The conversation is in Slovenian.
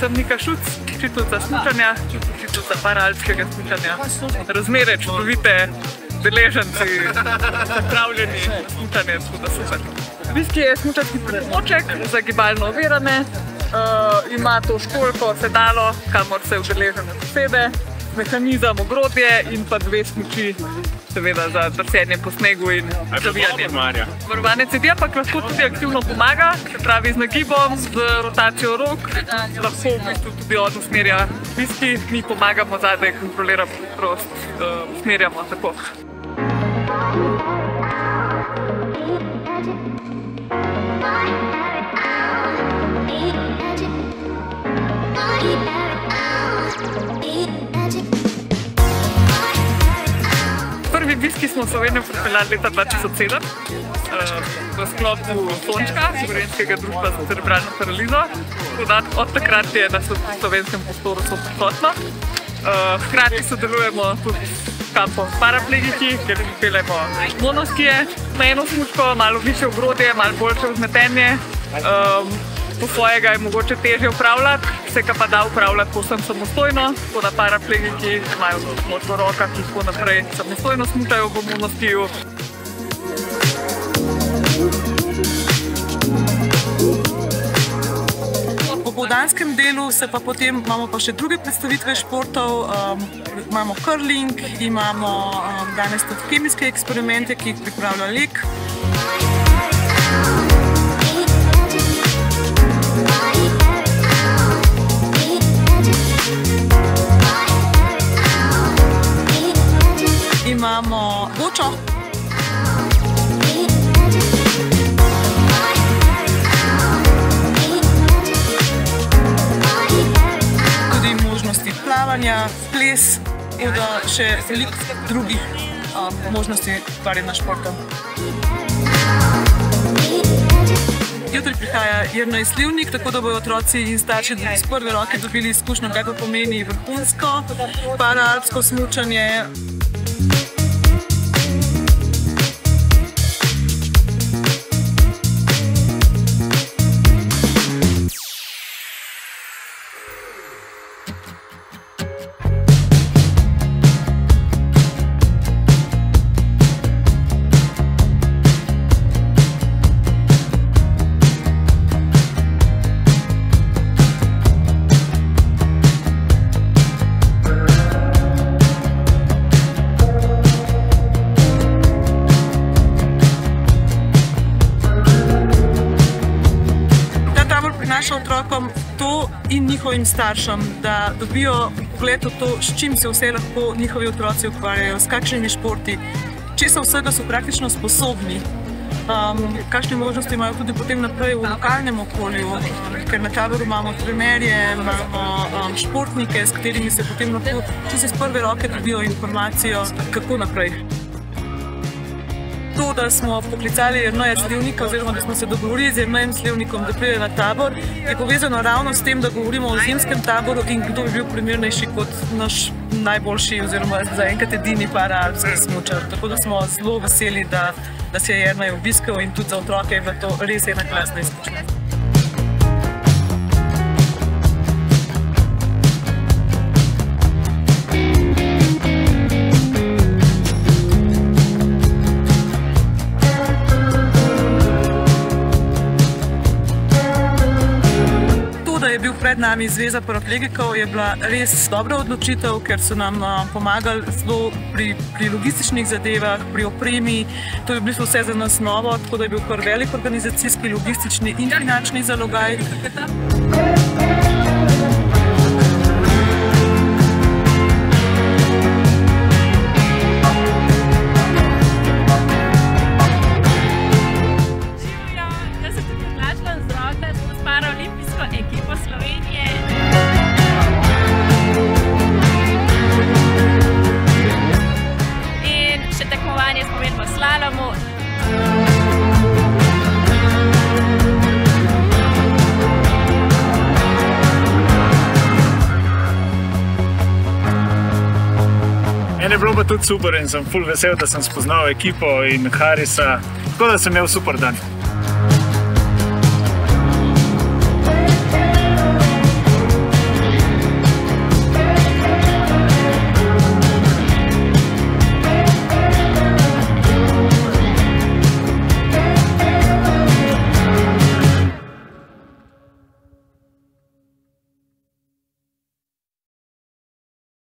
Sem Nika Šuc, učiteljica smučanja, učiteljica paralpskega smučanja. Razmere čudovite, deleženci, pripravljeni smučanje, tako da super. Viski je smučarski pripomoček za gibalno ovirane, uh, ima to školko, sedalo, kamor se udeležene posede, mehanizem, ogrodje in pa dve smuči, seveda za drsenje po snegu in zavijanje. Varovane cedija pa lahko tudi aktivno pomaga, se pravi z nagibom, z rotacijo rok, lahko v bistvu tudi on usmerja viski, mi pomagamo zadaj, kontroliramo prost, uh, usmerjamo tako. Prvi viski smo v Slovenijo pripeljali leta 2007 uh, v sklopu Sončka, slovenskega društva za cerebralno paralizo. Da, od takrat je na slovenskem prostoru so prisotno. Uh, hkrati sodelujemo tudi s kampom paraplegiki, kjer pripeljemo monoskije na eno smučko, malo više ogrodje, malo boljše vzmetenje. Um, po svojega je mogoče težje upravljati, se ga pa da upravljati povsem samostojno, tako da paraplegiki imajo moč v rokah in tako naprej samostojno smutajo v monoskiju. V popoldanskem delu se pa potem imamo pa še druge predstavitve športov, um, imamo curling, imamo um, danes tudi kemijske eksperimente, ki jih pripravlja Lek. Gočo, tudi možnosti plavanja, ples in še veliko drugih um, možnosti ustvarjanja športov. Jutri prihaja Jrna Slivnik, tako da bodo otroci in starši iz prve roke dobili izkušnjo, kaj to pomeni vrhunsko paraalpsko smučanje. Otrokom to in njihovim staršem, da dobijo pogled v to, s čim se vse lahko njihovi otroci ukvarjajo, s kakšnimi športi, česa vsega so praktično sposobni. Um, kakšne možnosti imajo tudi potem naprej v lokalnem okolju, ker na taboru imamo trenerje, imamo um, športnike, s katerimi se potem lahko čisto iz prve roke dobijo informacijo, kako naprej. To, da smo poklicali Jrnoja Slivnika, oziroma da smo se dogovorili z Jrnojem Slivnikom, da pride na tabor, je povezano ravno s tem, da govorimo o zimskem taboru in kdo bi bil primernejši kot naš najboljši, oziroma zaenkrat edini paraalpski smučar. Tako da smo zelo veseli, da, da se je Jrnoj obiskal in tudi za otroke je bila to res ena klasna izkušnja. Pred nami Zveza paraplegikov, je bila res dobra odločitev, ker so nam pomagali zelo pri, pri logističnih zadevah, pri opremi. To je bistvu vse za nas novo, tako da je bil kar velik organizacijski, logistični in finančni zalogaj. Živijo, jaz sem tudi paraolimpijsko ekipo Slovenije. In še tekmovanje smo imeli v slalomu. Meni je bilo pa tudi super in sem full vesel, da sem spoznal ekipo in Harisa, tako da sem imel super dan.